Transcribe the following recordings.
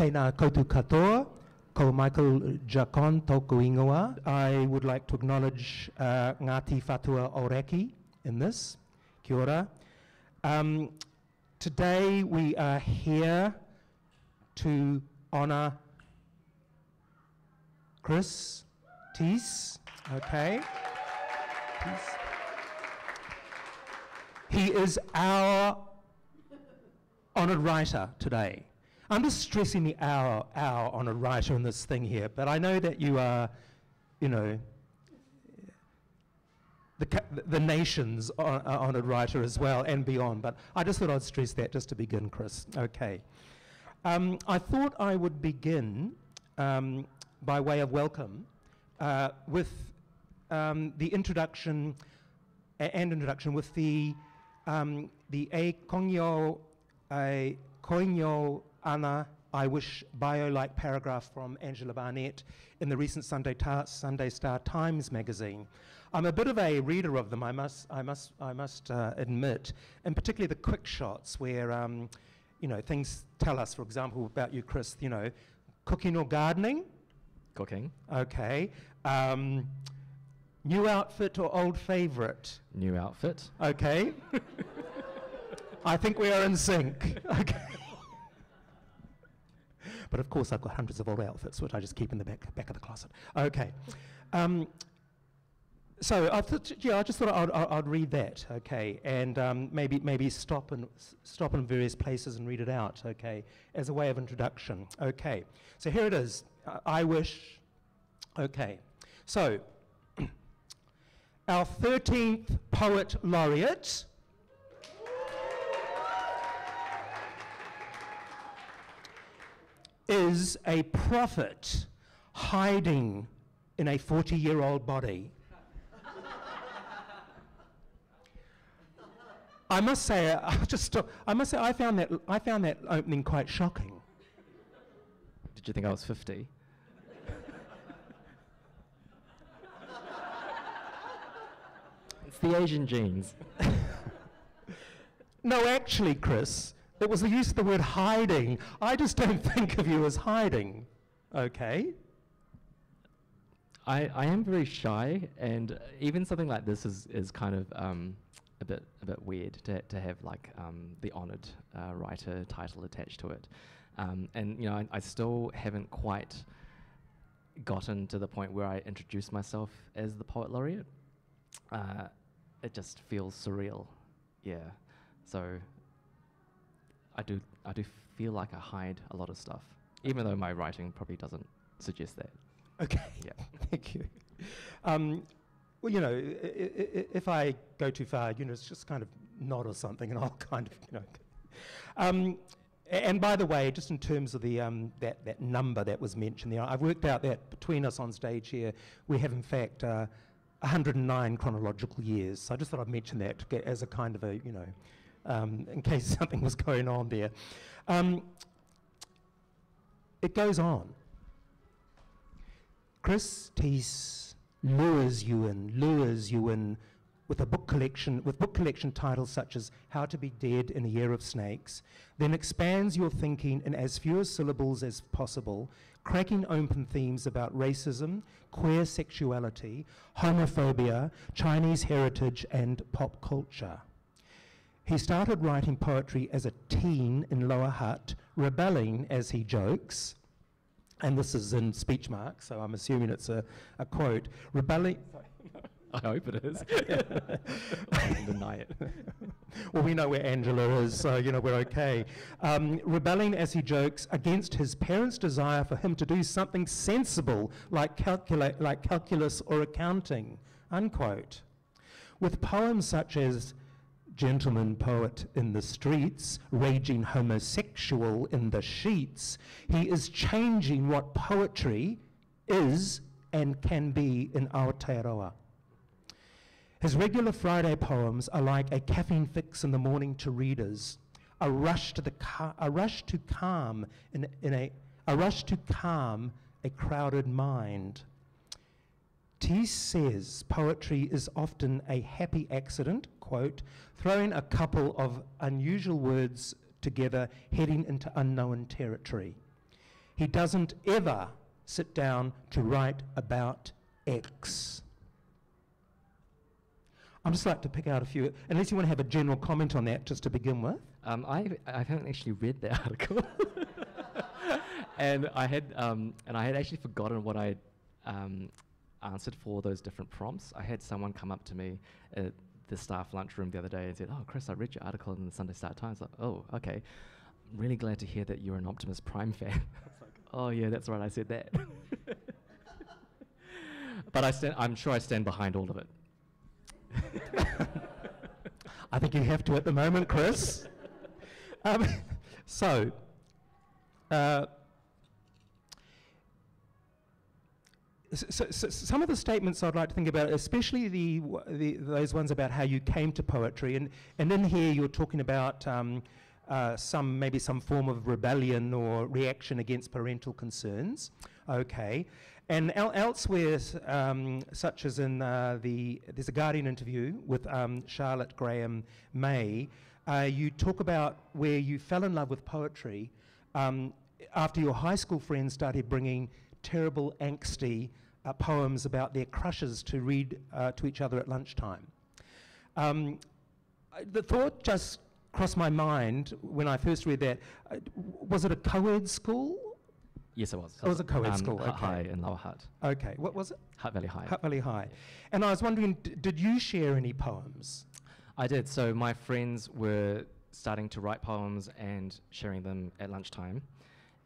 Tēnā koutou katoa, ko Michael Giacon tōku ingoa. I would like to acknowledge uh, Ngāti Whātua Ōrākei in this. Kia ora. Um, today we are here to honour Chris Tse, okay? He is our honoured writer today. I'm just stressing the hour, hour on a writer in this thing here, but I know that you are, you know, the, the nation's honoured writer as well and beyond. But I just thought I'd stress that just to begin, Chris. Okay. Um, I thought I would begin um, by way of welcome uh, with um, the introduction and introduction with the um, the e kongyo, a koinyo ana, I wish bio-like paragraph from Angela Barnett in the recent Sunday, Ta Sunday Star Times magazine. I'm a bit of a reader of them, I must, I must, I must uh, admit, and particularly the quick shots where, um, you know, things tell us, for example, about you, Chris, you know, cooking or gardening? Cooking. Okay. Um, New outfit or old favorite? New outfit. Okay. I think we are in sync. Okay. But of course, I've got hundreds of old outfits, which I just keep in the back, back of the closet. Okay. Um, so I thought, yeah, I just thought I'd, I'd read that, okay, and um, maybe maybe stop and stop in various places and read it out, okay, as a way of introduction. Okay. So here it is. I wish. Okay. So our 13th Poet Laureate. Is a prophet hiding in a 40 year old body. I must say, I just, I must say, I found that, I found that opening quite shocking. Did you think I was 50? it's the Asian genes. no, actually, Chris, it was the use of the word hiding. I just don't think of you as hiding. Okay? I, I am very shy, and even something like this is, is kind of um, a bit a bit weird to, to have like um, the honoured uh, writer title attached to it. Um, and you know, I, I, still haven't quite gotten to the point where I introduce myself as the poet laureate. Uh, it just feels surreal. Yeah. So I do I do feel like I hide a lot of stuff, even though my writing probably doesn't suggest that. Okay. Yeah. Thank you. Um, well, you know, if I go too far, you know, it's just kind of nod or something, and I'll kind of, you know. Um, and by the way, just in terms of the um, that that number that was mentioned there, I've worked out that between us on stage here, we have in fact. Uh, 109 chronological years. So I just thought I'd mention that as a kind of a, you know, um, in case something was going on there. Um, it goes on. Chris Tse lures you in, lures you in with a book collection, with book collection titles such as How to Be Dead in a Year of Snakes, then expands your thinking in as few syllables as possible cracking open themes about racism, queer sexuality, homophobia, Chinese heritage, and pop culture. He started writing poetry as a teen in Lower Hutt, rebelling, as he jokes, and this is in speech marks, so I'm assuming it's a, a quote, rebelling. I hope it is. I can deny it. well, we know where Angela is, so you know we're okay. Um, rebelling, as he jokes, against his parents' desire for him to do something sensible, like, calculate, like calculus or accounting. Unquote. With poems such as gentleman poet in the streets, raging homosexual in the sheets, he is changing what poetry is and can be in Aotearoa. His regular Friday poems are like a caffeine fix in the morning to readers, a rush to, the a rush to calm in, in a, a rush to calm a crowded mind. Tse says poetry is often a happy accident, quote, throwing a couple of unusual words together, heading into unknown territory. he doesn't ever sit down to write about X. I'd just like to pick out a few, unless you want to have a general comment on that just to begin with. Um, I I haven't actually read the article, and I had um, and I had actually forgotten what I um, answered for those different prompts. I had someone come up to me at the staff lunchroom the other day and said, "Oh, Chris, I read your article in the Sunday Star Times." Like, oh, okay. I'm Really glad to hear that you're an Optimus Prime fan. like, oh yeah, that's right. I said that. but I stand. I'm sure I stand behind all of it. I think you have to at the moment, Chris. um, so, uh, so, so, some of the statements I'd like to think about, especially the, the, those ones about how you came to poetry, and, and in here you're talking about um, uh, some maybe some form of rebellion or reaction against parental concerns. Okay, and el- elsewhere, um, such as in uh, the, there's a Guardian interview with um, Charlotte Graham May, uh, you talk about where you fell in love with poetry um, after your high school friends started bringing terrible, angsty uh, poems about their crushes to read uh, to each other at lunchtime. Um, the thought just crossed my mind when I first read that. Uh, was it a co ed school? Yes, it was. It was a co-ed um, school. Hutt okay. High in Lower Hutt. Okay. What was it? Hutt Valley High. Hutt Valley High. And I was wondering, d- did you share any poems? I did. So my friends were starting to write poems and sharing them at lunchtime,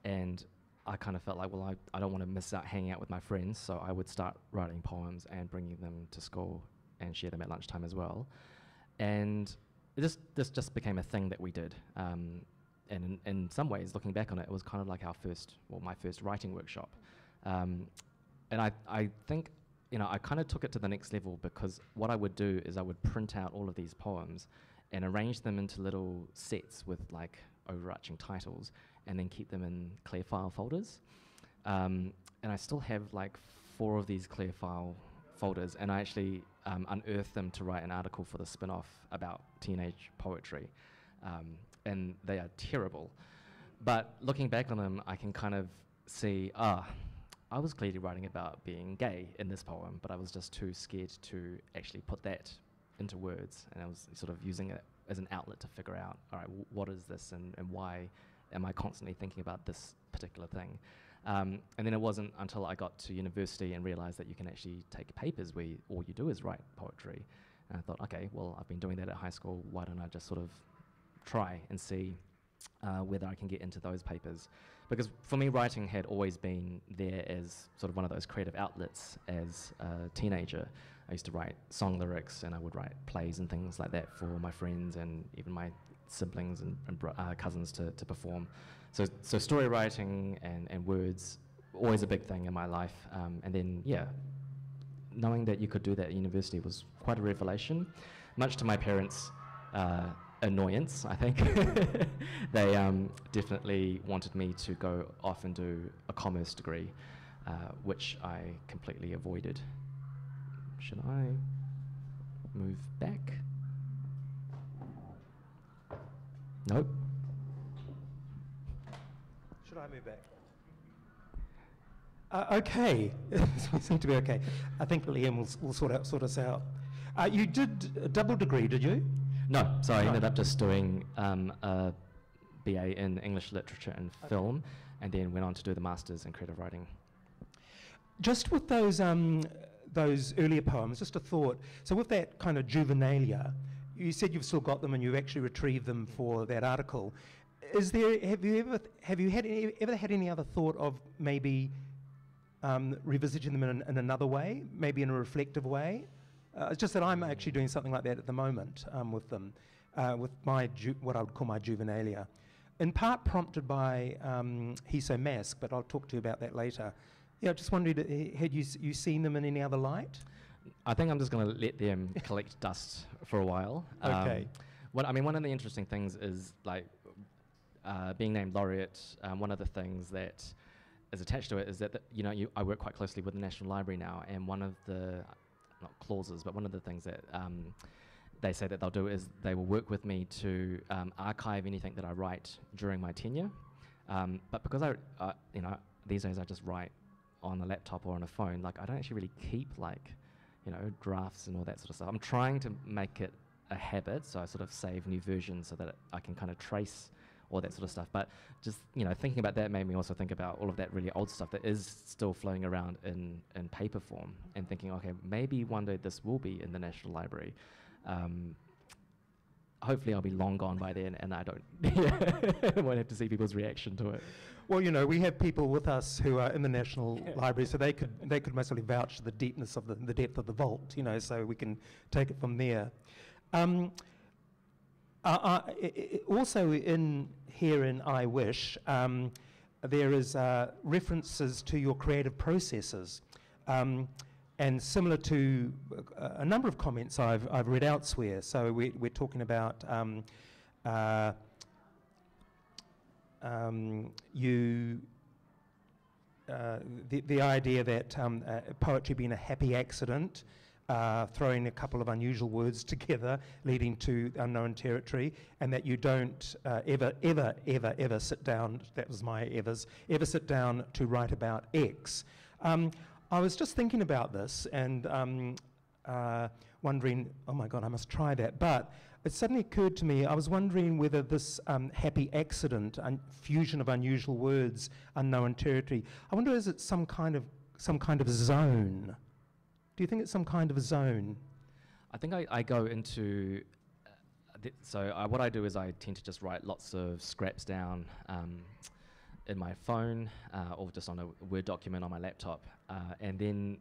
and I kind of felt like, well, I, I don't want to miss out hanging out with my friends, so I would start writing poems and bringing them to school and share them at lunchtime as well. And this this just became a thing that we did. Um, and in, in, some ways, looking back on it, it was kind of like our first, well, my first writing workshop. Um, and I, I think, you know, I kind of took it to the next level because what I would do is I would print out all of these poems and arrange them into little sets with like overarching titles and then keep them in clear file folders. Um, and I still have like four of these clear file folders, and I actually um, unearthed them to write an article for the Spinoff about teenage poetry. Um, and they are terrible. But looking back on them, I can kind of see, ah, I was clearly writing about being gay in this poem, but I was just too scared to actually put that into words. And I was sort of using it as an outlet to figure out, all right, what is this and, and why am I constantly thinking about this particular thing? Um, and then it wasn't until I got to university and realized that you can actually take papers where all you do is write poetry. And I thought, okay, well, I've been doing that at high school. Why don't I just sort of try and see uh, whether I can get into those papers. Because for me, writing had always been there as sort of one of those creative outlets as a teenager. I used to write song lyrics and I would write plays and things like that for my friends and even my siblings and, and uh, cousins to, to perform. So, so story writing and, and words, always a big thing in my life. Um, and then, yeah, knowing that you could do that at university was quite a revelation, much to my parents' uh, annoyance, I think. they um, definitely wanted me to go off and do a commerce degree, uh, which I completely avoided. Should I move back? Nope. Should I move back? Uh, okay, we seem to be okay. I think Liam will, will sort, out, sort us out. Uh, you did a double degree, did you? No, so I ended up just doing um, a BA in English literature and okay. film, and then went on to do the masters in creative writing. Just with those um, those earlier poems, just a thought. So with that kind of juvenilia, you said you've still got them and you've actually retrieved them for that article. Is there have you ever have you had any, ever had any other thought of maybe um, revisiting them in, in another way, maybe in a reflective way? Uh, it's just that I'm actually doing something like that at the moment um, with them, uh, with my what I would call my juvenilia. In part prompted by um, MASC, but I'll talk to you about that later. Yeah, I just wondered, uh, had you, you seen them in any other light? I think I'm just going to let them collect dust for a while. Okay. Um, what I mean, one of the interesting things is like uh, being named laureate. Um, one of the things that is attached to it is that the, you know you, I work quite closely with the National Library now, and one of the not clauses, but one of the things that um, they say that they'll do is they will work with me to um, archive anything that I write during my tenure. Um, but because I, uh, you know, these days I just write on a laptop or on a phone. Like I don't actually really keep like, you know, drafts and all that sort of stuff. I'm trying to make it a habit, so I sort of save new versions so that I can kind of trace all that sort of stuff. But just you know, thinking about that made me also think about all of that really old stuff that is still floating around in in paper form, and thinking, okay, maybe one day this will be in the National Library. Um, hopefully, I'll be long gone by then, and I don't won't have to see people's reaction to it. Well, you know, we have people with us who are in the National Library, so they could they could mostly vouch the deepness of the, the depth of the vault. You know, so we can take it from there. Um, uh, uh, also, in here in I Wish, um, there is uh, references to your creative processes. Um, and similar to uh, a number of comments I've, I've read elsewhere, so we, are talking about um, uh, um, you, uh, the, the idea that um, poetry being a happy accident, uh, throwing a couple of unusual words together, leading to unknown territory, and that you don't uh, ever, ever, ever, ever sit down, that was my evers, ever sit down to write about X. Um, I was just thinking about this and um, uh, wondering, oh my God, I must try that. But it suddenly occurred to me, I was wondering whether this um, happy accident, un- fusion of unusual words, unknown territory, I wonder is it some kind of, some kind of zone? Do you think it's some kind of a zone? I think I, I go into. Uh, so I, what I do is I tend to just write lots of scraps down um, in my phone uh, or just on a Word document on my laptop, uh, and then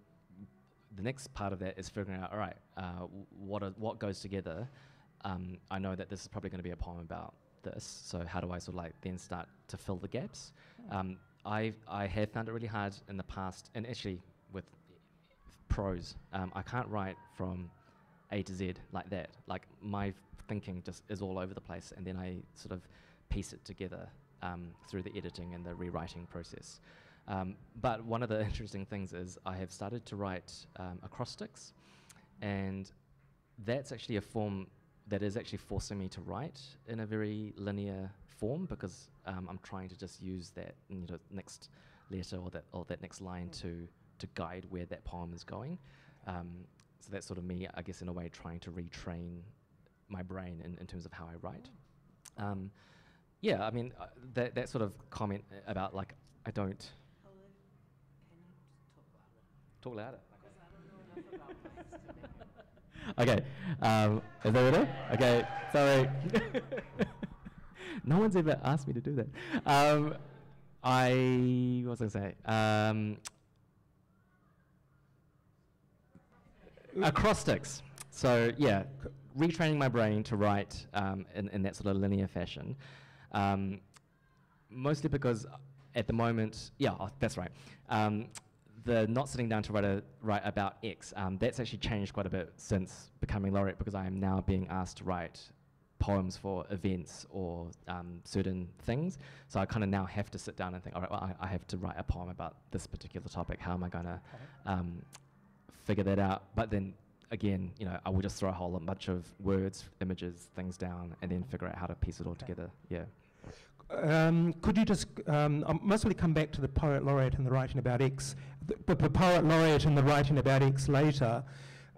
the next part of that is figuring out, all right, uh, what are, what goes together. Um, I know that this is probably going to be a poem about this, so how do I sort of like then start to fill the gaps? Hmm. Um, I I have found it really hard in the past, and actually with prose. Um, I can't write from A to Z like that. Like my thinking just is all over the place, and then I sort of piece it together um, through the editing and the rewriting process. Um, but one of the interesting things is I have started to write um, acrostics, and that's actually a form that is actually forcing me to write in a very linear form because um, I'm trying to just use that you know next letter or that or that next line to to guide where that poem is going. Um, so that's sort of me, I guess, in a way, trying to retrain my brain in, in terms of how I write. Um, yeah, I mean, uh, that, that sort of comment about like, I don't. Talk louder. okay. Um, is that better? Okay. Sorry. no one's ever asked me to do that. Um, I what was I going to say? Um, acrostics. So yeah, retraining my brain to write um, in, in, that sort of linear fashion. Um, mostly because at the moment, yeah, oh, that's right. Um, the not sitting down to write, a, write about X, um, that's actually changed quite a bit since becoming laureate because I am now being asked to write poems for events or um, certain things. So I kind of now have to sit down and think, all right, well, I, I, have to write a poem about this particular topic. How am I going to um, figure that out. But then again, you know, I will just throw a whole bunch of words, images, things down, and then figure out how to piece it all together. Yeah. Um, could you just um, um, mostly come back to the poet laureate and the writing about X, the, the poet laureate and the writing about X later?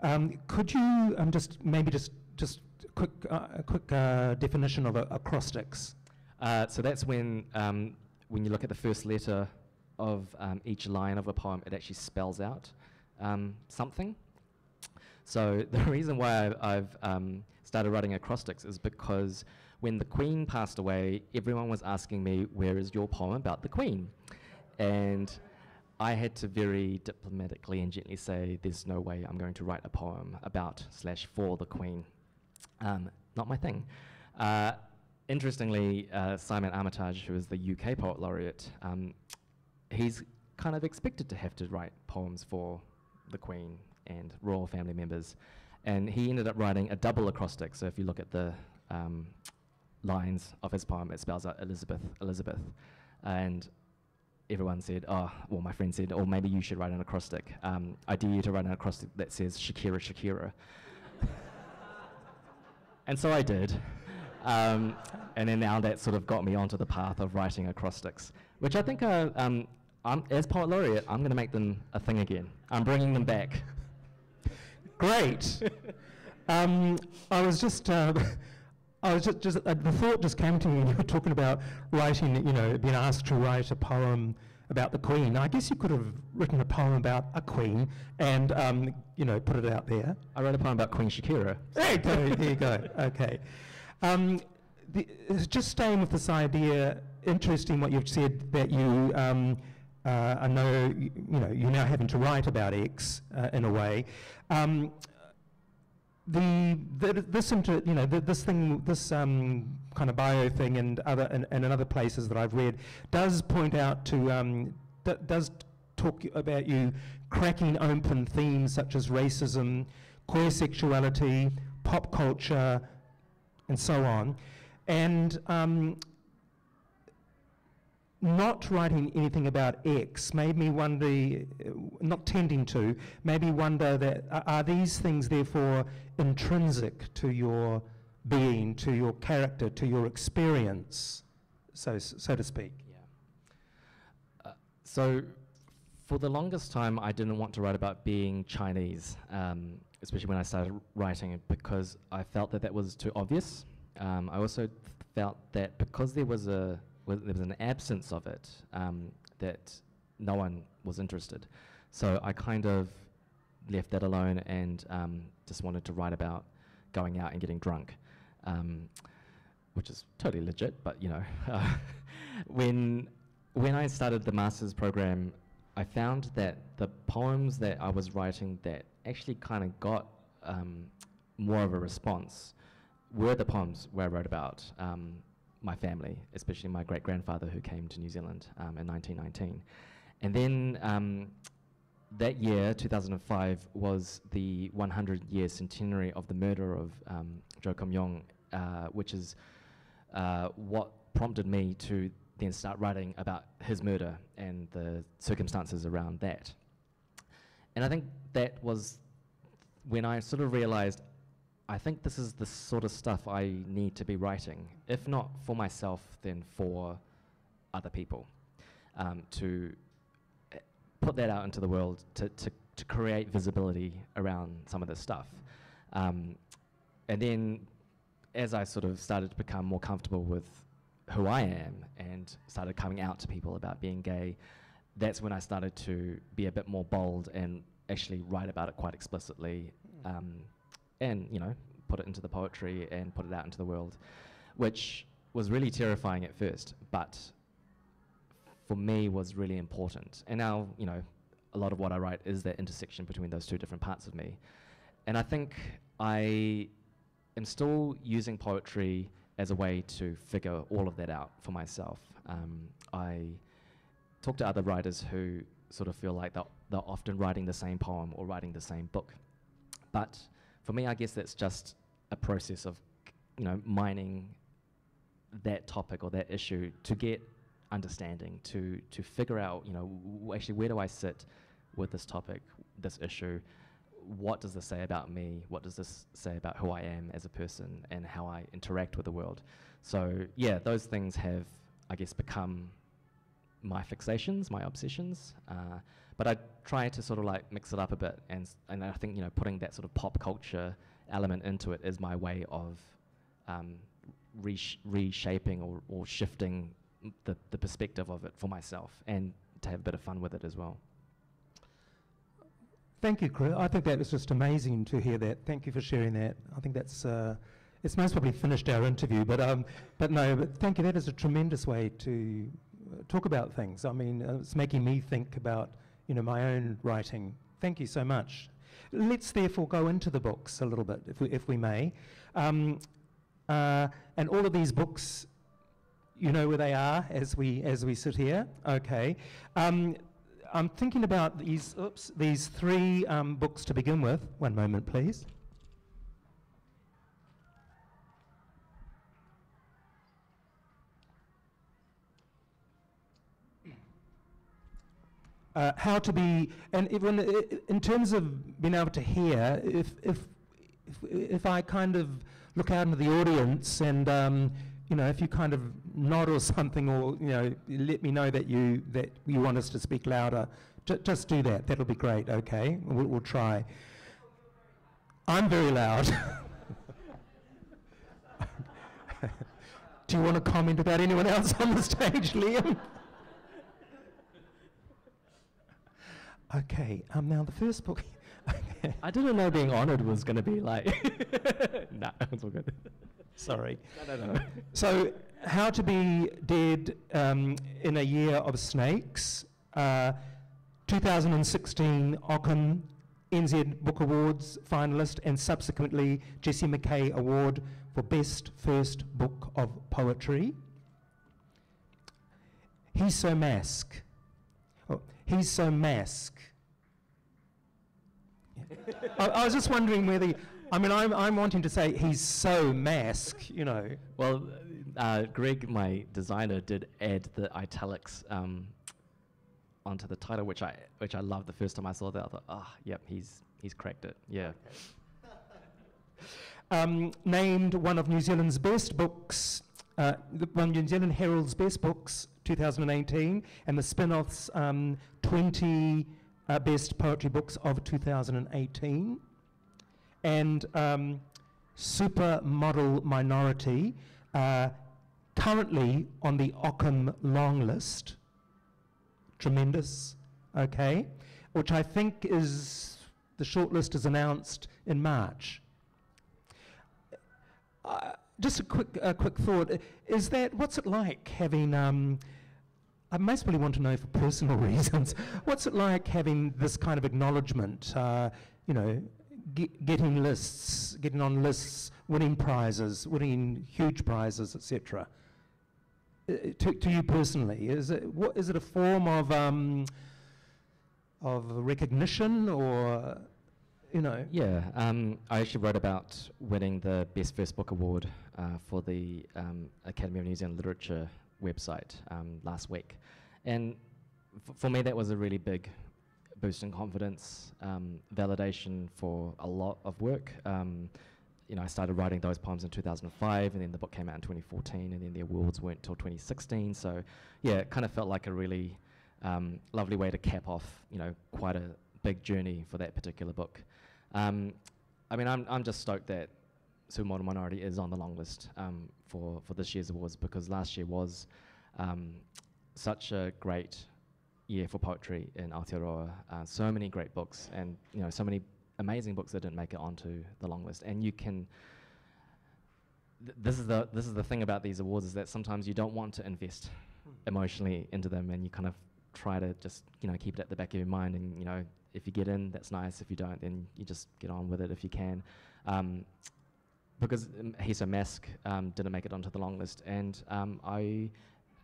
Um, could you um, just maybe just just quick uh, a quick uh, definition of acrostics? Uh, so that's when um, when you look at the first letter of each line of a poem, it actually spells out something. So the reason why I've, I've started writing acrostics is because when the Queen passed away, everyone was asking me, "Where is your poem about the Queen?" And I had to very diplomatically and gently say, "There's no way I'm going to write a poem about slash for the Queen. Um, not my thing." Uh, interestingly, uh, Simon Armitage, who is the UK poet laureate, um, he's kind of expected to have to write poems for the Queen and royal family members. And he ended up writing a double acrostic. So if you look at the um, lines of his poem, it spells out Elizabeth, Elizabeth. And everyone said, oh, well, my friend said, oh, maybe you should write an acrostic. Um, I dare you to write an acrostic that says Shakira, Shakira. and so I did. Um, and then now that sort of got me onto the path of writing acrostics, which I think are, um, I'm, as poet laureate, I'm going to make them a thing again. I'm bringing them back. Great. um, I was just, uh, I was just, just uh, the thought just came to me when you were talking about writing, you know, being asked to write a poem about the Queen. I guess you could have written a poem about a Queen and, um, you know, put it out there. I wrote a poem about Queen Shakira. There you go. there you go. Okay. Um, the, just staying with this idea, interesting what you've said that you. Um, uh, I know you, you, know you're now having to write about X uh, in a way. Um, the, the, this inter, you know the, this thing this um, kind of bio thing and other and, and in other places that I've read does point out to um, does talk about you cracking open themes such as racism, queer sexuality, pop culture, and so on, and um, not writing anything about X made me wonder, uh, not tending to, maybe wonder that uh, are these things therefore intrinsic to your being, to your character, to your experience, so, so to speak? Yeah. Uh, so for the longest time, I didn't want to write about being Chinese, um, especially when I started writing it, because I felt that that was too obvious. Um, I also felt that because there was a there was an absence of it um, that no one was interested. So I kind of left that alone and um, just wanted to write about going out and getting drunk, um, which is totally legit. But you know, when when I started the master's program, I found that the poems that I was writing that actually kind of got um, more of a response were the poems where I wrote about um, my family, especially my great grandfather who came to New Zealand um, in 1919. And then um, that year, 2005, was the 100 year centenary of the murder of um, Joe Kum Yung, uh, which is uh, what prompted me to then start writing about his murder and the circumstances around that. And I think that was when I sort of realized I think this is the sort of stuff I need to be writing, if not for myself, then for other people, um, to eh, put that out into the world, to, to, to create visibility around some of this stuff. Um, and then as I sort of started to become more comfortable with who I am and started coming out to people about being gay, that's when I started to be a bit more bold and actually write about it quite explicitly. Um, and you know put it into the poetry and put it out into the world, which was really terrifying at first, but for me was really important. And now you know a lot of what I write is that intersection between those two different parts of me, and I think I am still using poetry as a way to figure all of that out for myself. Um, I talk to other writers who sort of feel like they're, they're often writing the same poem or writing the same book, but for me, I guess that's just a process of, you know, mining that topic or that issue to get understanding, to to figure out, you know, actually where do I sit with this topic, this issue? What does this say about me? What does this say about who I am as a person and how I interact with the world? So yeah, those things have, I guess, become my fixations, my obsessions. Uh, but I try to sort of like mix it up a bit, and and I think you know putting that sort of pop culture element into it is my way of um, resh- reshaping or, or shifting the, the perspective of it for myself and to have a bit of fun with it as well. Thank you, Chris. I think that was just amazing to hear that. Thank you for sharing that. I think that's uh, it's most probably finished our interview, but um, but no, but thank you. That is a tremendous way to uh, talk about things. I mean, uh, it's making me think about you know, my own writing. Thank you so much. Let's therefore go into the books a little bit, if we, if we may. Um, uh, and all of these books, you know where they are as we, as we sit here? Okay. Um, I'm thinking about these, oops, these three um, books to begin with. One moment, please. Uh, how to be, and even in terms of being able to hear, if, if if, if I kind of look out into the audience and um, you know, if you kind of nod or something, or you know, let me know that you that you want us to speak louder, J- just do that. That'll be great. Okay, we'll, we'll try. I'm very loud. do you want to comment about anyone else on the stage, Liam? Okay. Um. Now the first book. okay. I didn't know being honoured was going to be like. nah, it's all good. Sorry. No, no, no. So, How to Be Dead um, in a Year of Snakes, uh, 2016 Ockham NZ Book Awards finalist, and subsequently Jessie Mackay Award for Best First Book of Poetry. He's so MASC. Oh, he's so MASC. I, I was just wondering whether. I mean, I'm, I'm wanting to say he's so MASC, you know. Well, uh, Greg, my designer, did add the italics um, onto the title, which I which I loved the first time I saw that. I thought, ah, yep, he's he's cracked it. Yeah. Um, named one of New Zealand's best books, uh, the, one of New Zealand Herald's best books, 2018, and the Spinoff's um, 20 uh, best poetry books of 2018 and um, supermodel minority, uh, currently on the Ockham long list. Tremendous, okay, which I think is the shortlist is announced in March. Uh, just a quick, uh, quick thought: is that what's it like having? Um, I mostly want to know for personal reasons. what's it like having this kind of acknowledgement? Uh, you know, getting lists, getting on lists, winning prizes, winning huge prizes, etc. Uh, to, to you personally, is it what is it a form of um, of recognition or you know? Yeah, um, I actually wrote about winning the Best First Book Award uh, for the um, Academy of New Zealand Literature website um, last week, and for me that was a really big boost in confidence, um, validation for a lot of work. Um, you know, I started writing those poems in 2005, and then the book came out in 2014, and then the awards weren't until 2016. So, yeah, it kind of felt like a really um, lovely way to cap off, you know, quite a big journey for that particular book. Um, I mean, I'm, I'm just stoked that Supermodel Minority is on the long list um, for, for this year's awards because last year was um, such a great year for poetry in Aotearoa. Uh, so many great books, and you know, so many amazing books that didn't make it onto the long list. And you can. Th this is the this is the thing about these awards is that sometimes you don't want to invest hmm. emotionally into them, and you kind of try to just you know keep it at the back of your mind. And you know, if you get in, that's nice. If you don't, then you just get on with it if you can. Um, because um, He's So MASC um, didn't make it onto the long list, and um, I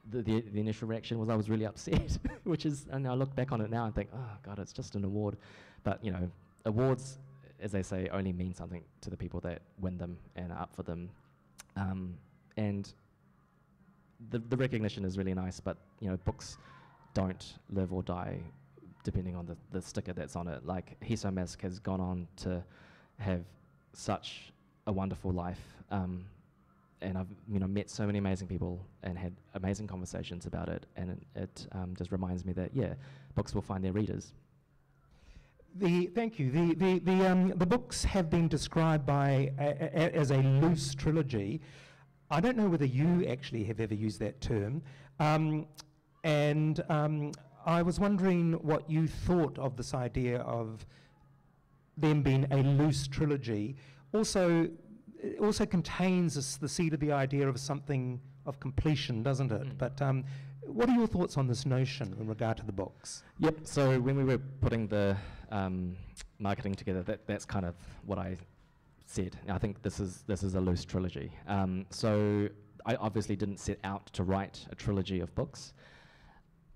the, the, the, initial reaction was I was really upset, which is, and I look back on it now and think, oh God, it's just an award. But you know, awards, as they say, only mean something to the people that win them and are up for them. Um, and the the recognition is really nice, but you know, books don't live or die depending on the, the sticker that's on it. Like He's So MASC has gone on to have such a wonderful life. Um, and I've you know met so many amazing people and had amazing conversations about it, and it, um, just reminds me that yeah, books will find their readers. The thank you. The the the um, the books have been described by a, a, as a loose trilogy. I don't know whether you actually have ever used that term, um, and um, I was wondering what you thought of this idea of them being a loose trilogy. Also, it also contains this, the seed of the idea of something of completion, doesn't it? Mm. But um, what are your thoughts on this notion in regard to the books? Yep. So when we were putting the um, marketing together, that, that's kind of what I said. I think this is this is a loose trilogy. Um, so I obviously didn't set out to write a trilogy of books,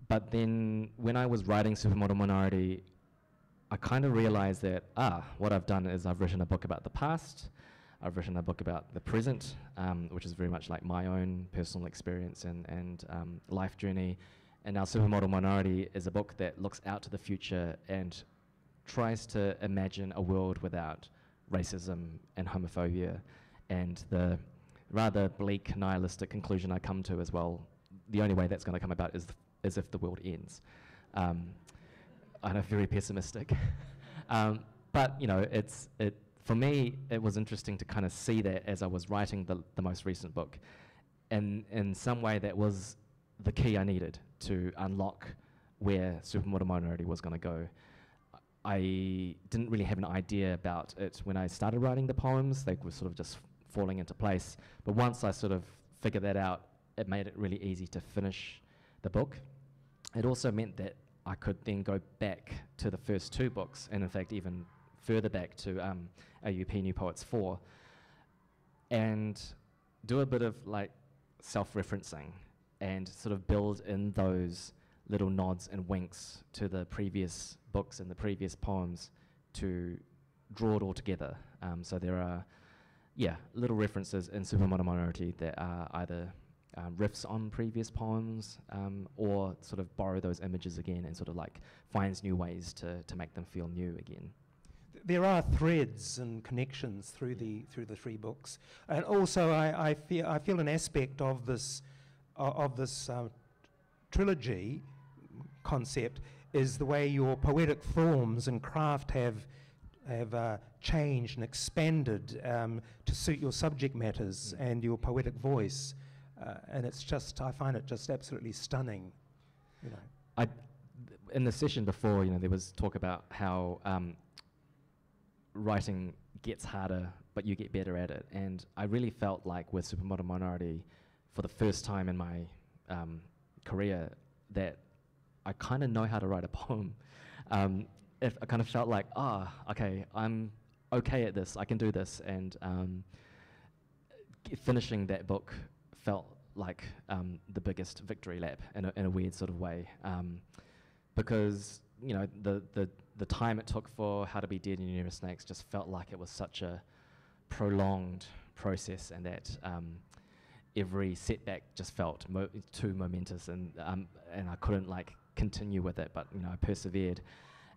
but then when I was writing Supermodel Minority, I kind of realized that ah, what I've done is I've written a book about the past I've written a book about the present, um, which is very much like my own personal experience and, and um, life journey. And now Supermodel Minority is a book that looks out to the future and tries to imagine a world without racism and homophobia, and the rather bleak nihilistic conclusion I come to as well. The only way that's going to come about is, is if the world ends. Um, I know, very pessimistic. um, but you know, it's it for me. It was interesting to kind of see that as I was writing the the most recent book, and in some way that was the key I needed to unlock where Supermodel Minority was going to go. I didn't really have an idea about it when I started writing the poems. They were sort of just falling into place. But once I sort of figured that out, it made it really easy to finish the book. It also meant that I could then go back to the first two books, and in fact, even further back to um, AUP New Poets 4, and do a bit of like self referencing and sort of build in those little nods and winks to the previous books and the previous poems to draw it all together. Um, so there are, yeah, little references in Supermodel Minority that are either um, riffs on previous poems um, or sort of borrow those images again and sort of like finds new ways to, to make them feel new again. There are threads and connections through the through the three books, and also I, I feel I feel an aspect of this uh, of this uh, trilogy concept is the way your poetic forms and craft have have uh, changed and expanded um, to suit your subject matters mm. and your poetic voice. Uh, and it's just, I find it just absolutely stunning. You know. I, in the session before, you know, there was talk about how um, writing gets harder, but you get better at it. And I really felt like with Supermodel Minority, for the first time in my um, career, that I kind of know how to write a poem. Um, if I kind of felt like, ah, oh, okay, I'm okay at this, I can do this. And um, finishing that book felt like um, the biggest victory lap in a, in a weird sort of way. Um, because, you know, the, the, the time it took for How to Be Dead in a Year of Snakes just felt like it was such a prolonged process and that um, every setback just felt mo- too momentous and, um, and I couldn't like continue with it, but, you know, I persevered.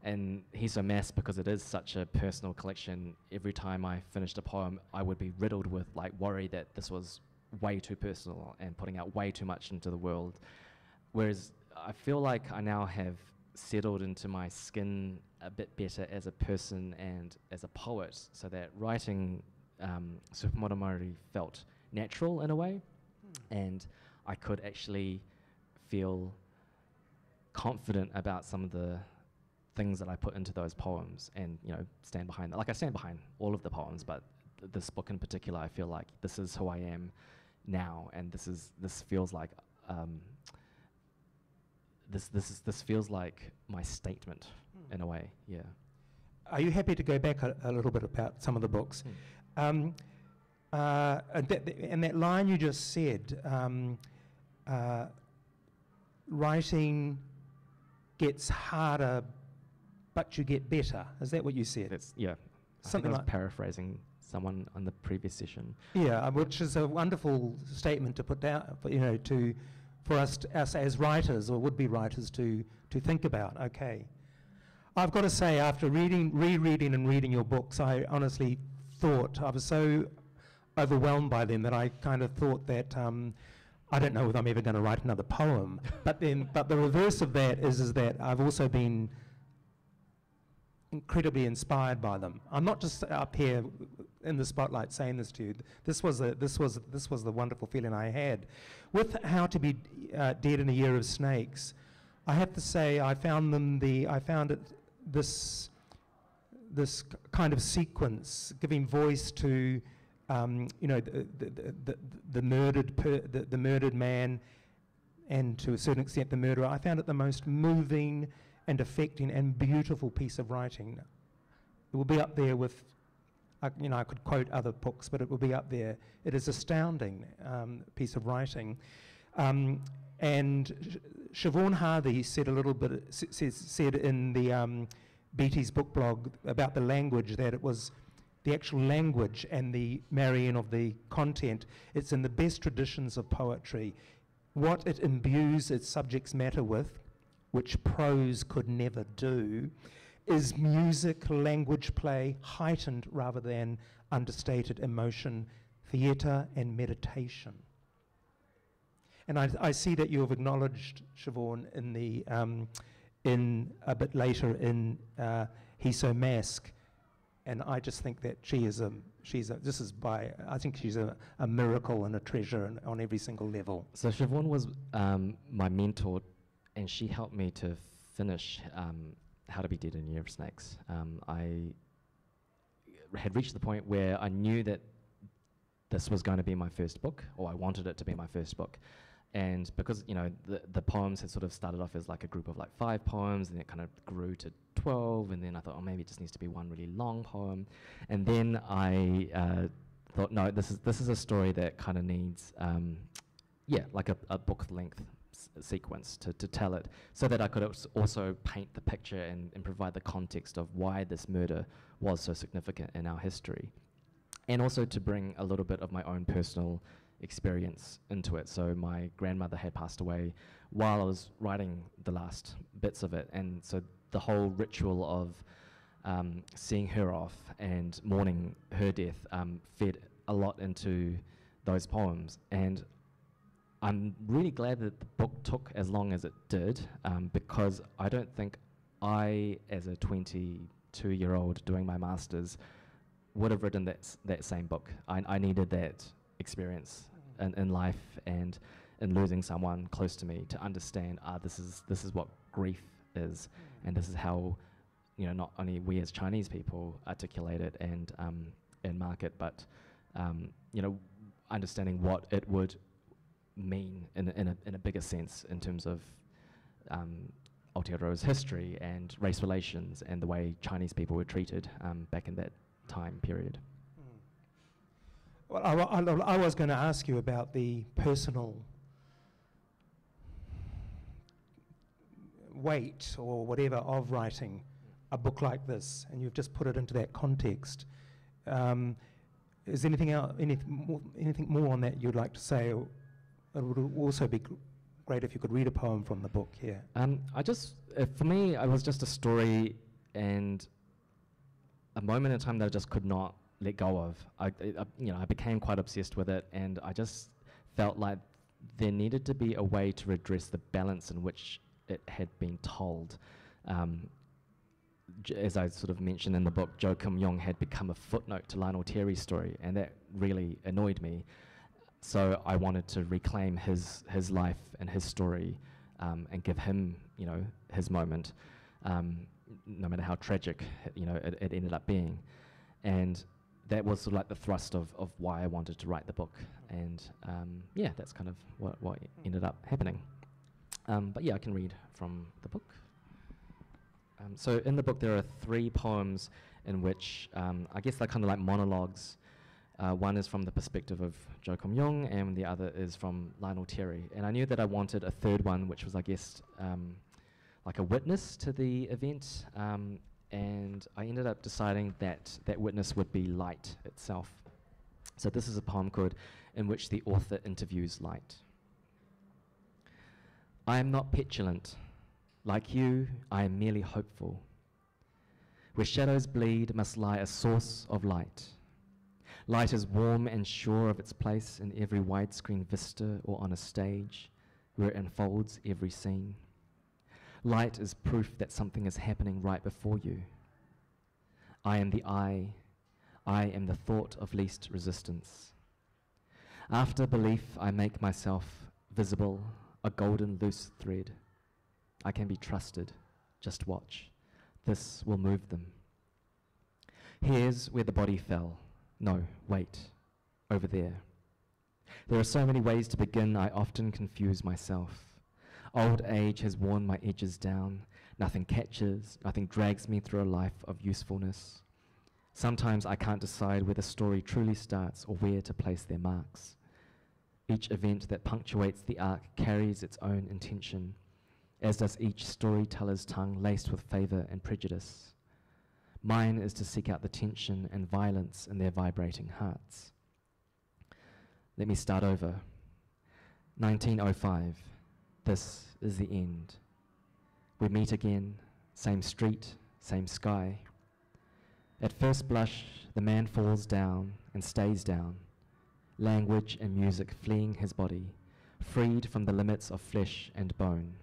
And He's a mess because it is such a personal collection, every time I finished a poem, I would be riddled with like worry that this was way too personal and putting out way too much into the world. Whereas I feel like I now have settled into my skin a bit better as a person and as a poet, so that writing um, Minority felt natural in a way, hmm. and I could actually feel confident about some of the things that I put into those poems, and you know, stand behind that. Like I stand behind all of the poems, but th- this book in particular, I feel like this is who I am now, and this is this feels like um, this this is this feels like my statement mm. in a way. Yeah. Are you happy to go back a, a little bit about some of the books? Mm. Um, uh, and, that, and, that, line you just said, um, uh, writing gets harder, but you get better. Is that what you said? That's, yeah. Something like paraphrasing someone on the previous session. Yeah, uh, which is a wonderful statement to put down, for, you know, to for us, us as writers or would-be writers to to think about. Okay, I've got to say, after reading, rereading, and reading your books, I honestly thought I was so overwhelmed by them that I kind of thought that. Um, I don't know whether I'm ever going to write another poem, but then, but the reverse of that is, is that I've also been incredibly inspired by them. I'm not just up here in the spotlight saying this to you. This was a, this was this was the wonderful feeling I had with How to Be uh, Dead in a Year of Snakes. I have to say I found them the I found it this this kind of sequence giving voice to um, you know the the, the, the murdered per, the, the murdered man and to a certain extent the murderer. I found it the most moving and affecting and beautiful piece of writing. It will be up there with, uh, you know, I could quote other books, but it will be up there. It is astounding um, piece of writing. Um, and Sh- Siobhan Harvey said a little bit, said in the um, Beattie's book blog about the language that it was the actual language and the marrying of the content. It's in the best traditions of poetry. What it imbues its subject's matter with which prose could never do, is music, language play, heightened rather than understated emotion, theatre, and meditation. And I, I see that you have acknowledged Siobhan in the um, in a bit later in uh, He's So MASC, and I just think that she is a she's a this is by I think she's a, a miracle and a treasure on every single level. So Siobhan was um, my mentor, and she helped me to finish um, How to Be Dead in Year of Snakes. Um, I had reached the point where I knew that this was going to be my first book, or I wanted it to be my first book. And because you know the the poems had sort of started off as like a group of like five poems, and it kind of grew to twelve, and then I thought, oh, maybe it just needs to be one really long poem. And then I uh, thought, no, this is this is a story that kind of needs, um, yeah, like a, a book length sequence to, to tell it, so that I could also paint the picture and, and provide the context of why this murder was so significant in our history, and also to bring a little bit of my own personal experience into it. So my grandmother had passed away while I was writing the last bits of it, and so the whole ritual of um, seeing her off and mourning her death um, fed a lot into those poems. And I'm really glad that the book took as long as it did um, because I don't think I, as a 22 year old doing my master's, would have written that, that same book. I, I needed that experience in, in life and in losing someone close to me to understand ah this is this is what grief is and this is how you know not only we as Chinese people articulate it and um, and mark it but um, you know understanding what it would mean in, in, a, in a bigger sense in terms of um, Aotearoa's history and race relations and the way Chinese people were treated um, back in that time period. Well, I, I, I was going to ask you about the personal weight or whatever of writing a book like this, and you've just put it into that context. Um, is anything, else, anything, more, anything more on that you'd like to say? It would also be great if you could read a poem from the book here. Um, I just, uh, for me, it was just a story and a moment in time that I just could not let go of. I, you know, I became quite obsessed with it, and I just felt like there needed to be a way to redress the balance in which it had been told. Um, as I sort of mentioned in the book, Joe Kum Yung had become a footnote to Lionel Terry's story, and that really annoyed me. So I wanted to reclaim his his life and his story, um, and give him, you know, his moment, um, no matter how tragic, you know, it, it ended up being. And that was sort of like the thrust of, of why I wanted to write the book. And um, yeah, that's kind of what, what ended up happening. Um, but yeah, I can read from the book. Um, so in the book, there are three poems in which um, I guess they're kind of like monologues. Uh, one is from the perspective of Joe Kum Yung, and the other is from Lionel Terry. And I knew that I wanted a third one, which was, I guess, um, like a witness to the event. Um, and I ended up deciding that that witness would be light itself. So this is a poem called In which the author interviews light. I am not petulant. Like you, I am merely hopeful. Where shadows bleed must lie a source of light. Light is warm and sure of its place in every widescreen vista or on a stage where it unfolds every scene. Light is proof that something is happening right before you. I am the eye. I am the thought of least resistance. After belief, I make myself visible, a golden loose thread. I can be trusted. Just watch. This will move them. Here's where the body fell. No, wait. Over there. There are so many ways to begin, I often confuse myself. Old age has worn my edges down. Nothing catches, nothing drags me through a life of usefulness. Sometimes I can't decide where the story truly starts or where to place their marks. Each event that punctuates the arc carries its own intention, as does each storyteller's tongue laced with favour and prejudice. Mine is to seek out the tension and violence in their vibrating hearts. Let me start over. 1905. This is the end. We meet again, same street, same sky. At first blush, the man falls down and stays down, language and music fleeing his body, freed from the limits of flesh and bone.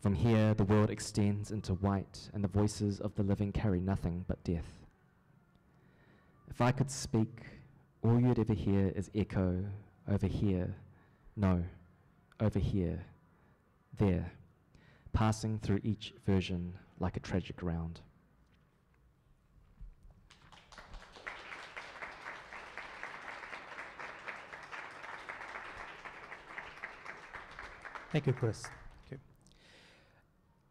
From here, the world extends into white, and the voices of the living carry nothing but death. If I could speak, all you'd ever hear is echo over here, no, over here, there, passing through each version like a tragic round. Thank you, Chris.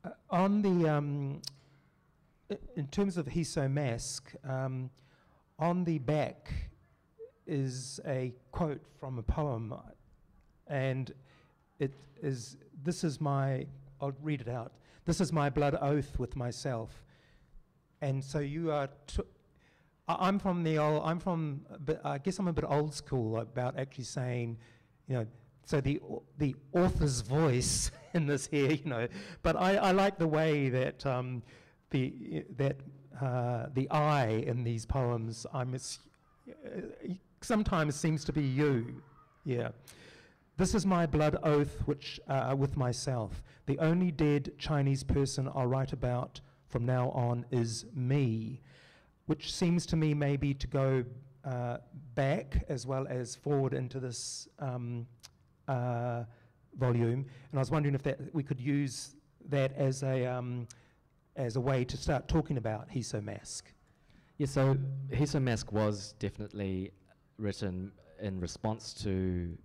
Uh, on the, um, in terms of He's So MASC, um, on the back is a quote from a poem, and it is, this is my, I'll read it out. This is my blood oath with myself. And so you are, I'm from the old, I'm from, I guess I'm a bit old school about actually saying, you know, so the the author's voice in this here, you know, but I, I like the way that um, the that uh, the I in these poems I'm uh, sometimes seems to be you, yeah. This is my blood oath which uh, with myself. The only dead Chinese person I'll write about from now on is me, which seems to me maybe to go uh, back as well as forward into this. Um, uh, volume, and I was wondering if that we could use that as a um, as a way to start talking about He's So MASC. Yeah, so He's So MASC was definitely written in response to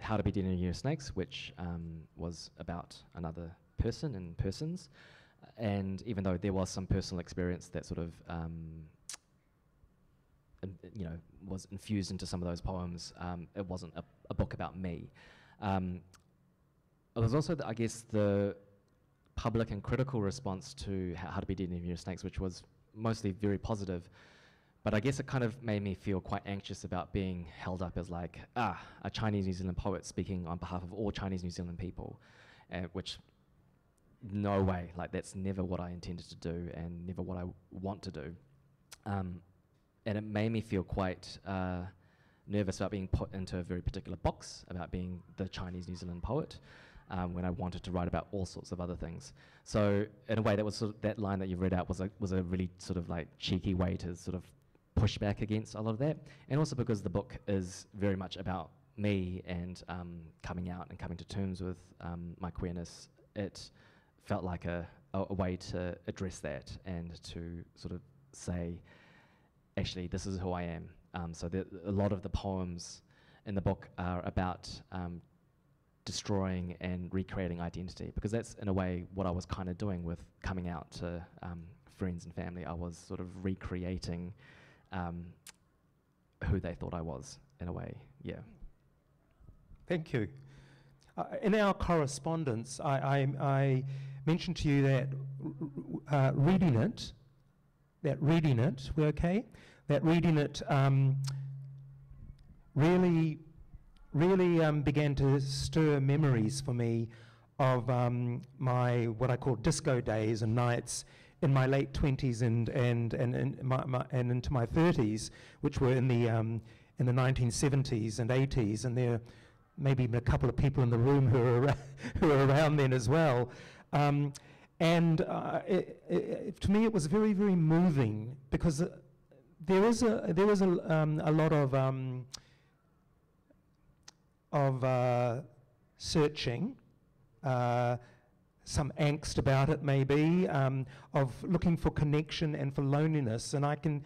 How to Be Dead in Snakes, which um, was about another person and persons. And even though there was some personal experience that sort of, um, you know, was infused into some of those poems, um, it wasn't a, a book about me. Um, there's also, the, I guess, the public and critical response to how to be dealing with snakes, which was mostly very positive. But I guess it kind of made me feel quite anxious about being held up as like, ah, a Chinese New Zealand poet speaking on behalf of all Chinese New Zealand people, uh, which no way, like that's never what I intended to do and never what I want to do. Um, and it made me feel quite uh, nervous about being put into a very particular box about being the Chinese New Zealand poet. Um, when I wanted to write about all sorts of other things. So in a way, that was sort of that line that you read out was a was a really sort of like cheeky way to sort of push back against a lot of that, and also because the book is very much about me and um, coming out and coming to terms with um, my queerness. It felt like a, a, a way to address that and to sort of say, actually, this is who I am. Um, so a lot of the poems in the book are about um, destroying and recreating identity, because that's in a way what I was kind of doing with coming out to um, friends and family. I was sort of recreating um, who they thought I was in a way. Yeah. Thank you. Uh, in our correspondence, I, I, I, mentioned to you that uh, reading it, that reading it, we're okay, that reading it um, really, really um, began to stir memories for me of um, my what I call disco days and nights in my late 20s and and and and, my, my, and into my 30s, which were in the um, in the 1970s and 80s, and there maybe a couple of people in the room who are who were around then as well. Um, and uh, it, it, to me, it was very, very moving because uh, there is a there is a um, a lot of um, of uh, searching, uh, some angst about it maybe, um, of looking for connection and for loneliness, and I can.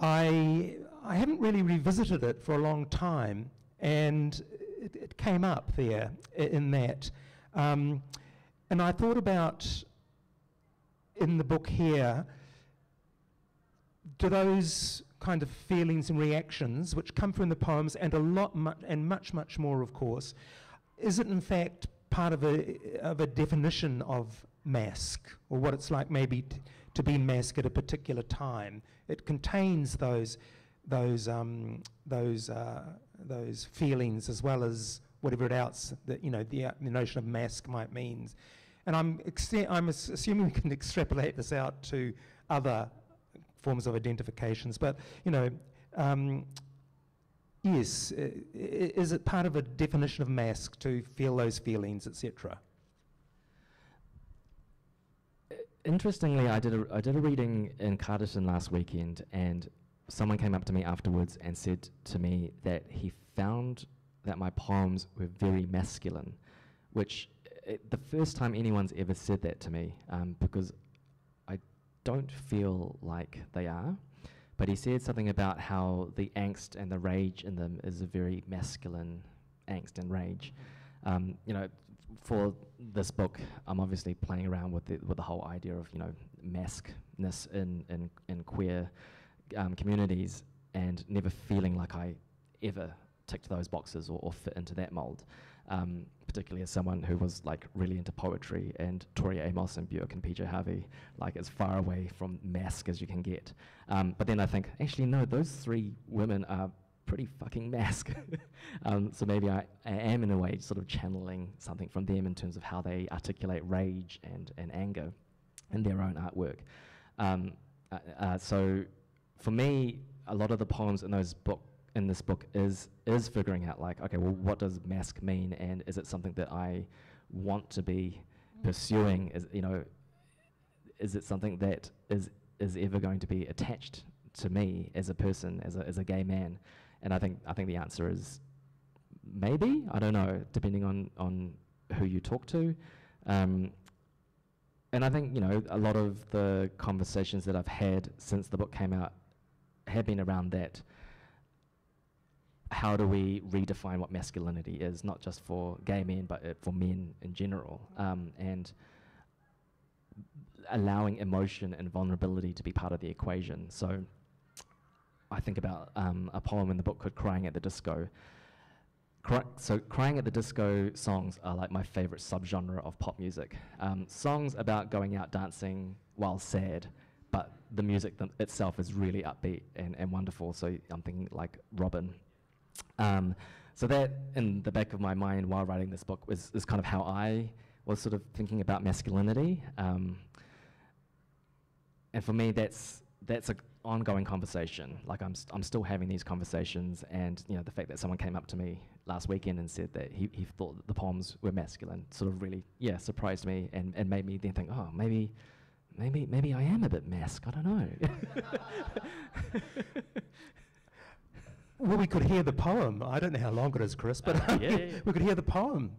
I I haven't really revisited it for a long time, and it, it came up there in that, um, and I thought about in the book here do those kind of feelings and reactions which come from the poems and a lot mu- and much much more of course is it in fact part of a of a definition of masc or what it's like maybe to be masc at a particular time? It contains those those um, those uh, those feelings as well as whatever else that you know the, uh, the notion of masc might mean. And I'm, I'm assuming we can extrapolate this out to other forms of identifications, but you know, um, yes, is it part of a definition of masc to feel those feelings, etc.? Interestingly, I did a, I did a reading in Carterton last weekend, and someone came up to me afterwards and said to me that he found that my poems were very masculine, which it, uh, the first time anyone's ever said that to me, um, because don't feel like they are. But he said something about how the angst and the rage in them is a very masculine angst and rage. Um, you know, for this book, I'm obviously playing around with the, with the whole idea of you know mascness in in, in queer um, communities, and never feeling like I ever ticked those boxes or, or fit into that mold. Um, particularly as someone who was like really into poetry and Tori Amos and Björk and PJ Harvey, like as far away from masc as you can get. Um, but then I think, actually, no, those three women are pretty fucking masc. um, so maybe I, I, am in a way sort of channeling something from them in terms of how they articulate rage and, and anger in their own artwork. Um, uh, uh, so for me, a lot of the poems in those book in this book is is figuring out like, okay, well, what does masc mean, and is it something that I want to be pursuing? Is you know, is it something that is is ever going to be attached to me as a person, as a as a gay man? And I think I think the answer is maybe. I don't know, depending on on who you talk to. Um, and I think you know a lot of the conversations that I've had since the book came out have been around that. How do we redefine what masculinity is, not just for gay men, but uh, for men in general, um, and allowing emotion and vulnerability to be part of the equation. So, I think about um, a poem in the book called "Crying at the Disco." So, crying at the disco songs are like my favorite subgenre of pop music. Um, songs about going out dancing while sad but the music th itself is really upbeat and, and wonderful. So I'm thinking like Robyn. Um, so that in the back of my mind while writing this book was is kind of how I was sort of thinking about masculinity. Um, and for me, that's that's an ongoing conversation. Like I'm, st I'm still having these conversations, and you know the fact that someone came up to me last weekend and said that he, he thought that the poems were masculine sort of really yeah surprised me and, and made me then think oh maybe maybe maybe I am a bit masc. I don't know. well, we could hear the poem. I don't know how long it is, Chris, but uh, yeah, yeah, we could hear the poem.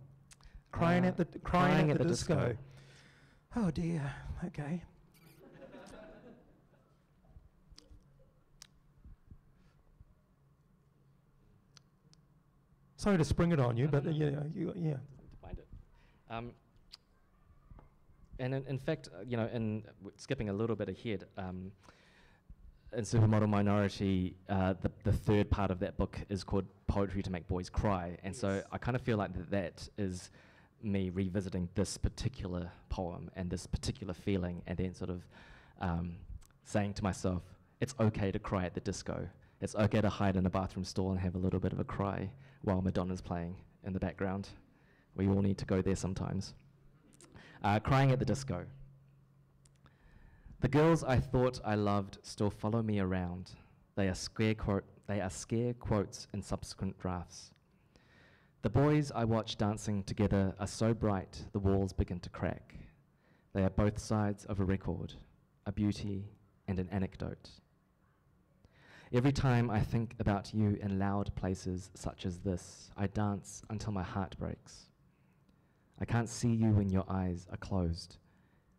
Crying uh, at the crying, crying at, at, the, the disco. disco. Oh dear. Okay. Sorry to spring it on you, but uh, yeah, you, yeah. Find it. Um, and in, in fact, uh, you know, in skipping a little bit ahead, um, in Supermodel Minority, uh, the, the third part of that book is called Poetry to Make Boys Cry. And yes. so I kind of feel like that, that is me revisiting this particular poem and this particular feeling, and then sort of um, saying to myself, it's okay to cry at the disco. It's okay to hide in a bathroom stall and have a little bit of a cry while Madonna's playing in the background. We all need to go there sometimes uh, crying at the disco. The girls I thought I loved still follow me around. They are, scare they are scare quotes in subsequent drafts. The boys I watch dancing together are so bright the walls begin to crack. They are both sides of a record, a beauty and an anecdote. Every time I think about you in loud places such as this, I dance until my heart breaks. I can't see you when your eyes are closed.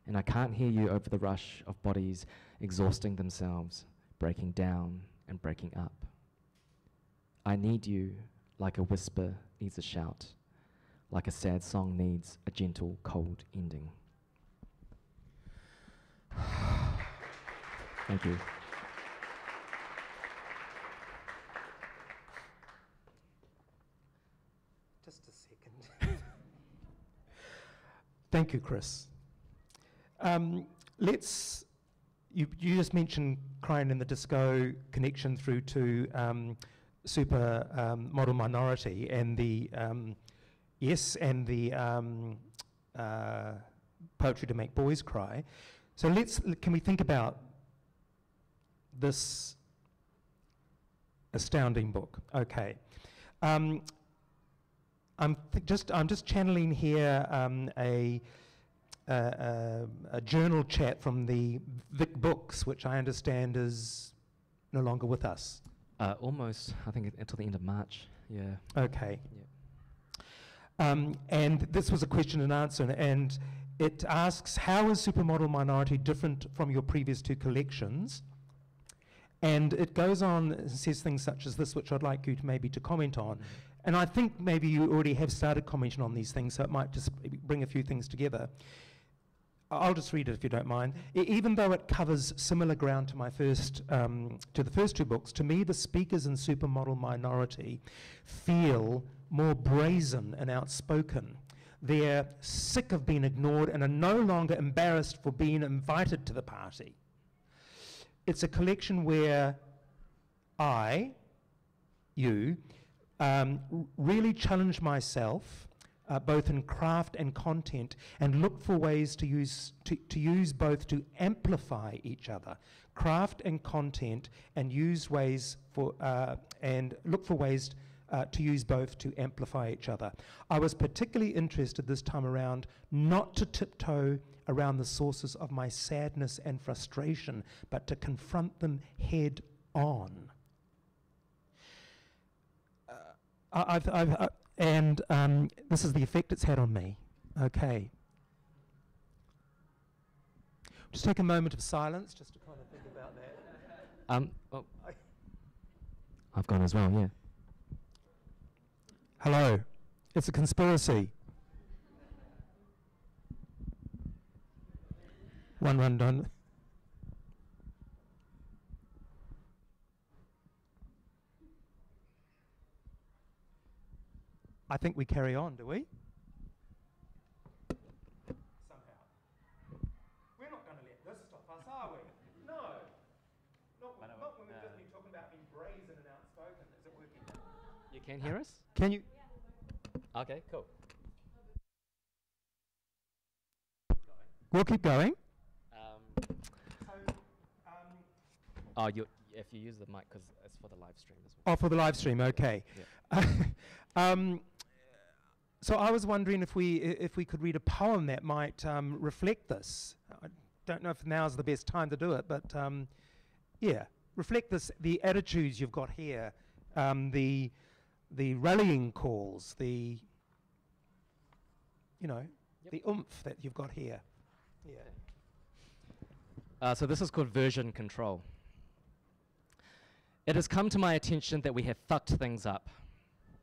And I can't hear you over the rush of bodies exhausting themselves, breaking down and breaking up. I need you like a whisper needs a shout, like a sad song needs a gentle, cold ending. Thank you. Just a second. Thank you, Chris. Um, let's, you, you just mentioned Crying in the Disco connection through to um, super um, model minority and the, um, yes, and the, um, uh, poetry to make boys cry. So let's, can we think about this astounding book? Okay. Um, I'm just I'm just channeling here a, a, a, journal chat from the Vic Books, which I understand is no longer with us. Uh, almost, I think until the end of March. Yeah. Okay. Yeah. Um, and this was a question and answer, and it asks how is Supermodel Minority different from your previous two collections? And it goes on and says things such as this, which I'd like you to maybe to comment on. Mm. And I think maybe you already have started commenting on these things, so it might just bring a few things together. I'll just read it if you don't mind. I even though it covers similar ground to my first, um, to the first two books, to me the speakers in Supermodel Minority feel more brazen and outspoken. They're sick of being ignored and are no longer embarrassed for being invited to the party. It's a collection where I, you, um, really challenge myself, uh, both in craft and content, and look for ways to use, to, to use both to amplify each other, craft and content, and use ways for, uh, and look for ways uh, to use both to amplify each other. I was particularly interested this time around not to tiptoe around the sources of my sadness and frustration, but to confront them head on. I've, I've, uh, and um, this is the effect it's had on me. Okay. Just take a moment of silence just to kind of think about that. Um, oh. I've gone as well, yeah. Hello. It's a conspiracy. One run done. I think we carry on, do we? Somehow. We're not going to let this stop us, are we? No. Not, not when we've just been talking about being brazen and outspoken. Is it working? You can hear us? Can you? Okay, cool. We'll keep going. Um, so, um, oh, you, if you use the mic, because it's for the live stream as well. Oh, for the live stream, okay. Yeah. um, so I was wondering if we if we could read a poem that might um, reflect this. I don't know if now is the best time to do it, but um, yeah, reflect this the attitudes you've got here, um, the the rallying calls, the you know yep. the oomph that you've got here. Yeah. Uh, so this is called version control. It has come to my attention that we have fucked things up.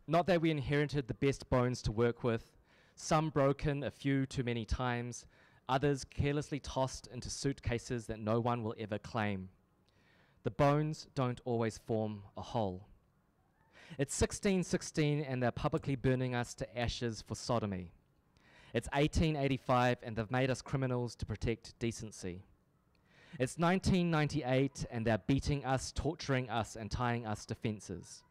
Not that we inherited the best bones to work with, some broken a few too many times, others carelessly tossed into suitcases that no one will ever claim. The bones don't always form a whole. It's 1616 and they're publicly burning us to ashes for sodomy. It's 1885 and they've made us criminals to protect decency. It's 1998 and they're beating us, torturing us, and tying us to fences.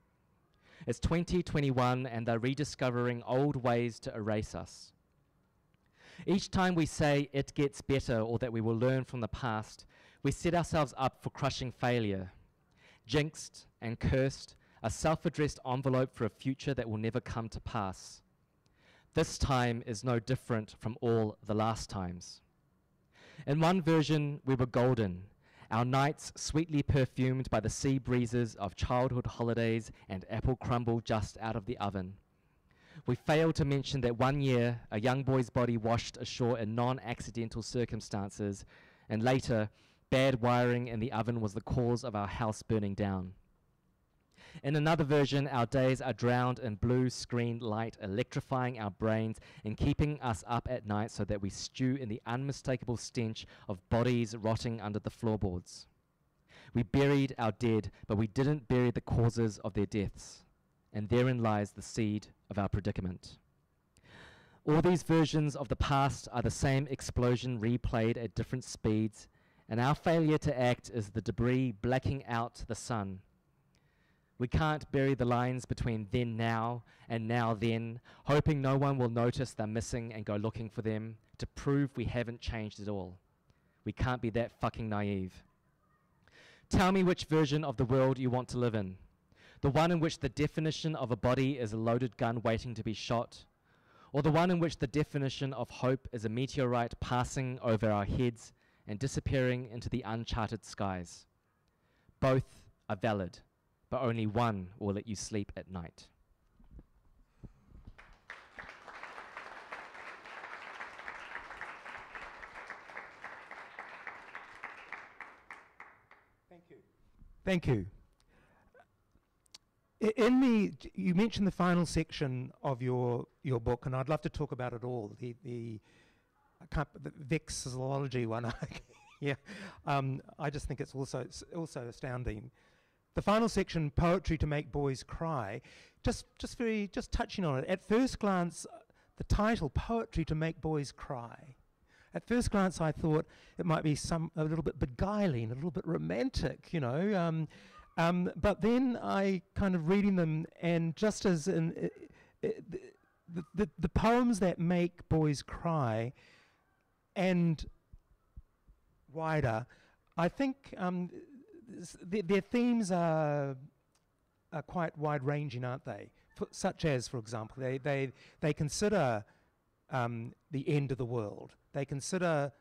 It's 2021 and they're rediscovering old ways to erase us. Each time we say it gets better or that we will learn from the past, we set ourselves up for crushing failure. Jinxed and cursed, a self addressed envelope for a future that will never come to pass. This time is no different from all the last times. In one version, we were golden, our nights sweetly perfumed by the sea breezes of childhood holidays and apple crumble just out of the oven. We fail to mention that one year a young boy's body washed ashore in non accidental circumstances, and later, bad wiring in the oven was the cause of our house burning down. In another version, our days are drowned in blue screen light, electrifying our brains and keeping us up at night so that we stew in the unmistakable stench of bodies rotting under the floorboards. We buried our dead, but we didn't bury the causes of their deaths. And therein lies the seed of our predicament. All these versions of the past are the same explosion replayed at different speeds, and our failure to act is the debris blacking out the sun We can't bury the lines between then now and now then, hoping no one will notice they're missing and go looking for them to prove we haven't changed at all. We can't be that fucking naive. Tell me which version of the world you want to live in. The one in which the definition of a body is a loaded gun waiting to be shot, or the one in which the definition of hope is a meteorite passing over our heads and disappearing into the uncharted skies. Both are valid, but only one will let you sleep at night. Thank you. Thank you. In the, you mentioned the final section of your your book, and I'd love to talk about it all. The the, I can't, the vexillology one. yeah, um, I just think it's also it's also astounding. The final section, poetry to make boys cry, just just very just touching on it. At first glance, uh, the title, poetry to make boys cry. At first glance, I thought it might be some a little bit beguiling, a little bit romantic, you know. Um, um, but then I kind of reading them, and just as in uh, uh, the, the, the poems that make boys cry, and wider, I think um, their, their themes are are quite wide ranging, aren't they? For, such as, for example, they they they consider um, the end of the world. They consider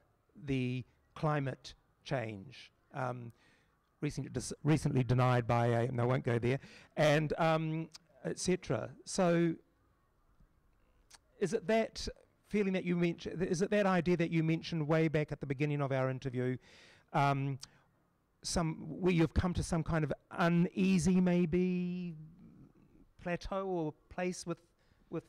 the climate change. Um, recently, recently denied by a, and I won't go there, and um, etc. So, is it that feeling that you mentioned? Is it that idea that you mentioned way back at the beginning of our interview? Some where you've come to some kind of uneasy, maybe plateau or place with with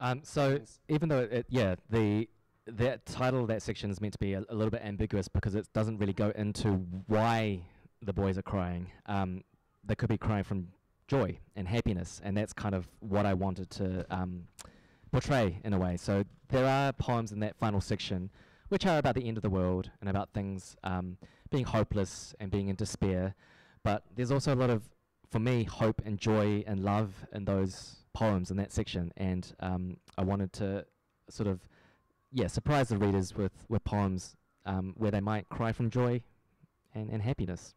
Um, so things? even though it, it yeah the that title of that section is meant to be a, a little bit ambiguous because it doesn't really go into why the boys are crying. Um, they could be crying from joy and happiness, and that's kind of what I wanted to um, portray in a way. So there are poems in that final section which are about the end of the world and about things um, being hopeless and being in despair. But there's also a lot of, for me, hope and joy and love in those poems in that section. And um, I wanted to sort of, yeah, surprise the readers with, with poems um, where they might cry from joy and, and happiness.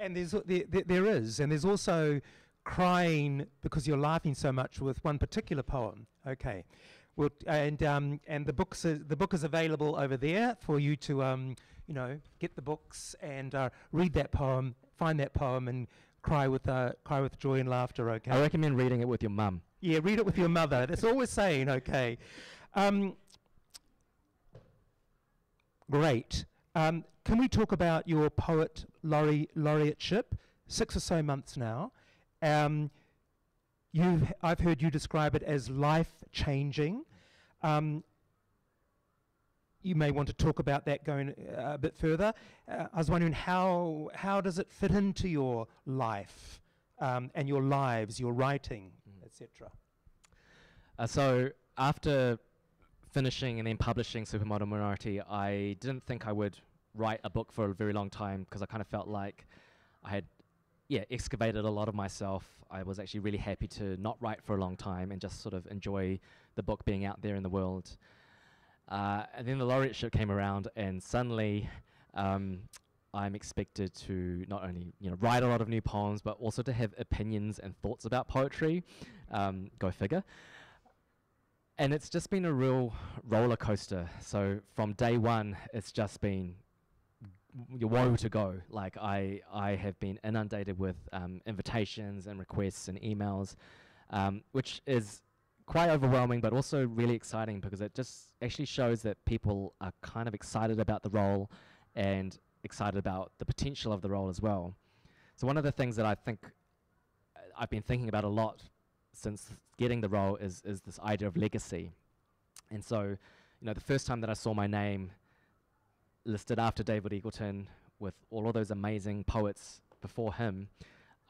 And there's there, there, is, and there's also crying because you're laughing so much with one particular poem. Okay, well, and um, and the books is, the book is available over there for you to um, you know get the books and uh, read that poem, find that poem, and cry with uh, cry with joy and laughter. Okay. I recommend reading it with your mum. Yeah, read it with your mother. That's always saying, okay. Um, great. Um, can we talk about your poet laureate, laureateship? Six or so months now. Um, you've, I've heard you describe it as life changing. Um, you may want to talk about that going uh, a bit further. Uh, I was wondering how how does it fit into your life um, and your lives, your writing, Mm. etc. Uh, so after finishing and then publishing Supermodel Minority, I didn't think I would write a book for a very long time because I kind of felt like I had, yeah, excavated a lot of myself. I was actually really happy to not write for a long time and just sort of enjoy the book being out there in the world. Uh, and then the laureateship came around, and suddenly um, I'm expected to not only you know write a lot of new poems, but also to have opinions and thoughts about poetry. Um, go figure. And it's just been a real roller coaster. So from day one, it's just been woe to go. Like I, I have been inundated with um, invitations and requests and emails, um, which is quite overwhelming, but also really exciting because it just actually shows that people are kind of excited about the role and excited about the potential of the role as well. So one of the things that I think uh, I've been thinking about a lot since getting the role is is this idea of legacy. And so, you know, the first time that I saw my name listed after David Eggleton with all of those amazing poets before him,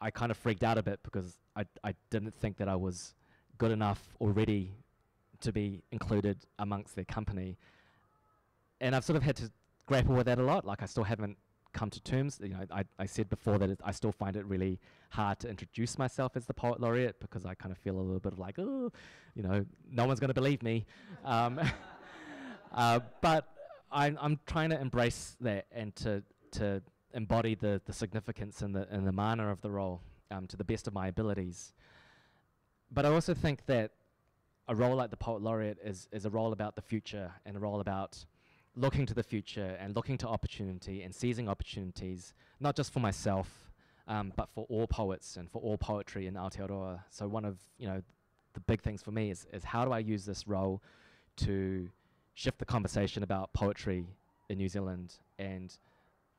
I kind of freaked out a bit because I I didn't think that I was good enough already to be included amongst their company. And I've sort of had to grapple with that a lot. Like I still haven't come to terms. You know, I, I said before that I still find it really hard to introduce myself as the poet laureate because I kind of feel a little bit of like, oh, you know, no one's going to believe me. Um, uh, but I'm, I'm trying to embrace that and to to embody the the significance and the and the manner of the role um, to the best of my abilities. But I also think that a role like the poet laureate is is a role about the future and a role about looking to the future and looking to opportunity and seizing opportunities, not just for myself, um, but for all poets and for all poetry in Aotearoa. So one of you know the big things for me is is how do I use this role to shift the conversation about poetry in New Zealand and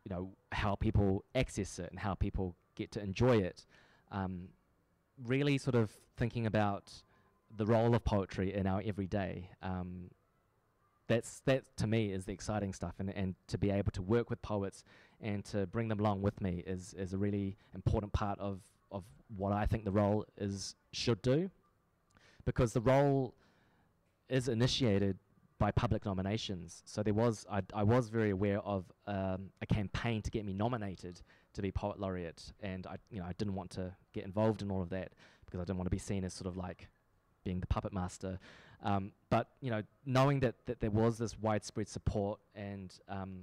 you know how people access it and how people get to enjoy it. Um, really, sort of thinking about the role of poetry in our everyday. Um, that's that to me is the exciting stuff, and and to be able to work with poets and to bring them along with me is is a really important part of of what I think the role is should do, because the role is initiated by public nominations. So there was, I, I was very aware of um, a campaign to get me nominated to be poet laureate, and I, you know, I didn't want to get involved in all of that because I didn't want to be seen as sort of like being the puppet master. Um, but you know, knowing that that there was this widespread support and um,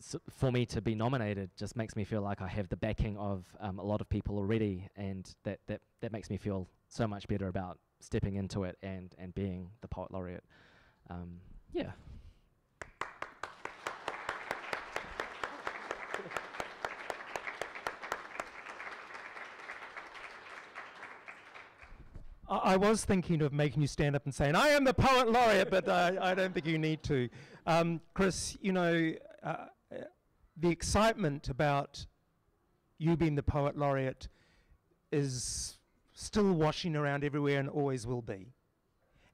so for me to be nominated just makes me feel like I have the backing of um, a lot of people already, and that that that makes me feel so much better about stepping into it and and being the poet laureate um, yeah. I was thinking of making you stand up and saying, I am the poet laureate, but uh, I don't think you need to. Um, Chris, you know, uh, the excitement about you being the poet laureate is still washing around everywhere and always will be.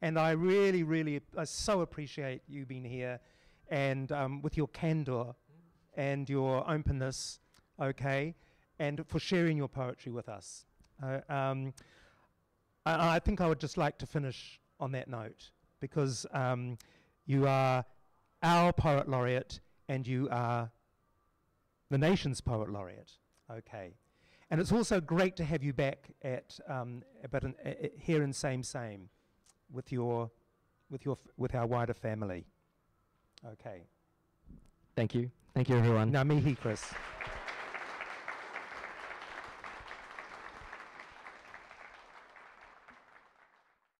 And I really, really, I so appreciate you being here and um, with your candor and your openness, okay, and for sharing your poetry with us. Uh, um, I, I, think I would just like to finish on that note because um, you are our poet laureate and you are the nation's poet laureate, okay. And it's also great to have you back at, um, but in, uh, here in Same Same with your, with your, f- with our wider family. Okay. Thank you. Thank you, everyone. Ngā mihi, Chris.